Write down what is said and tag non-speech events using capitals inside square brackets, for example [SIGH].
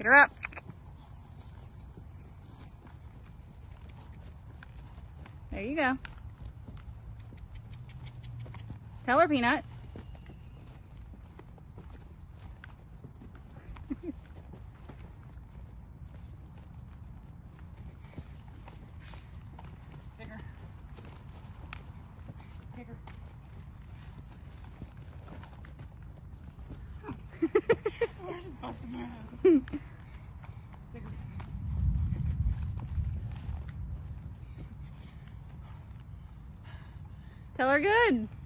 Get her up. There you go. Tell her, Peanut. Bigger. Bigger. [LAUGHS] Oh, I [LAUGHS] Tell her good.